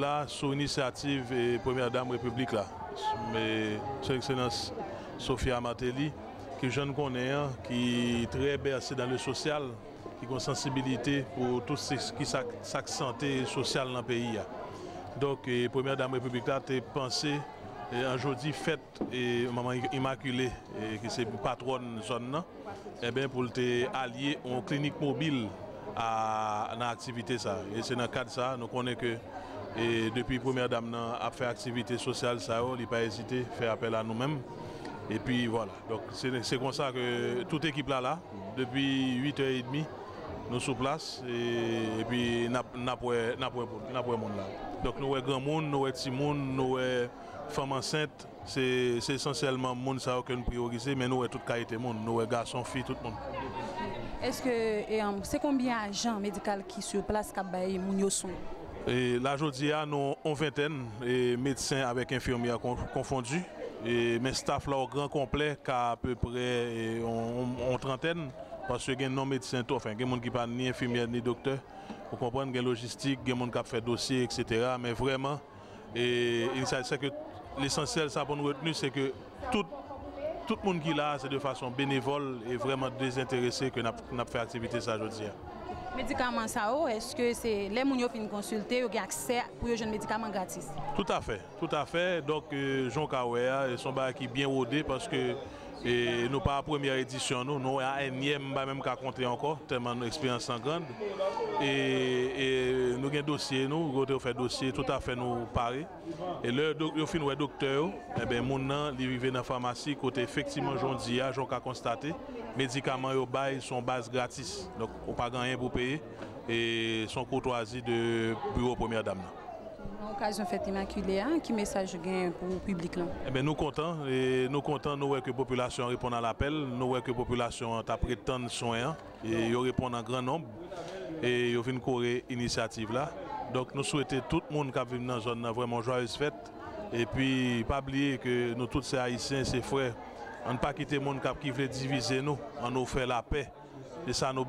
là sous initiative et première dame république là, mais excellence Sophia Martelly, qui jeune connaît, hein, qui est très bercé dans le social, qui a une sensibilité pour tout ce qui est santé sociale dans le pays. Donc, la première dame république là, a pensé aujourd'hui fête et maman immaculée qui c'est patronne zone et bien pour te allier en clinique mobile à l'activité ça et c'est dans le cadre ça nous connaissons que et depuis première dame a fait activité sociale ça il pas hésité faire appel à nous-mêmes. Et puis voilà. C'est comme ça que toute équipe là depuis 8h30 nous sommes place. Et, puis n'a n'a monde là. Donc nous avons grand monde nous avons petit monde nous avons femmes enceintes, c'est essentiellement le monde que nous priorisons, mais nous avons toute qualité monde, nous avons garçons, filles, tout le monde. Est-ce que um, c'est combien d'agents médicaux qui sur place qui ont et là, aujourd'hui, nous avons une vingtaine de médecins avec infirmières confondus. Et mes staff là au grand complet qu'à peu près en trentaine parce que y a non médecins enfin il y a des qui pas ni infirmière ni docteur. Vous comprenez il y a logistique il des qui fait dossier etc mais vraiment et, l'essentiel pour nous retenir c'est que tout le monde qui est là c'est de façon bénévole et vraiment désintéressé que nous fait activité ça aujourd'hui médicaments ça est-ce que c'est les gens qui consulter ont accès pour les jeunes médicaments gratis? Tout à fait, tout à fait. Donc euh, Jean Kawea son bar qui bien rodé parce que et nous pas la première édition, nous, nous à énième, même qu'à compter encore, tellement une expérience en grande. Et, nous avons un dossier, nous, avons fait dossier tout à fait nous pareil. Et le fin ouais docteur, eh ben mon nom, il dans la pharmacie côté effectivement j'en dis, j'en constaté, médicaments au bail sont base gratis. Donc on pas rien pour payer et son courtoisie de bureau première dame. Occasion fête immaculée, hein, qui message gain pour le eh bien, Nous comptons, et nous comptons nous que la population répond à l'appel, nous voyons que la population a pris tant de soins et ils répondent en grand nombre et ils ont une initiative là. Donc nous souhaitons tout le monde qui vit dans la zone vraiment joyeuse fête et puis pas oublier que nous tous ces haïtiens, ces frères, on ne pas quitter le monde qui veut diviser nous, on nous fait la paix. Et ça nous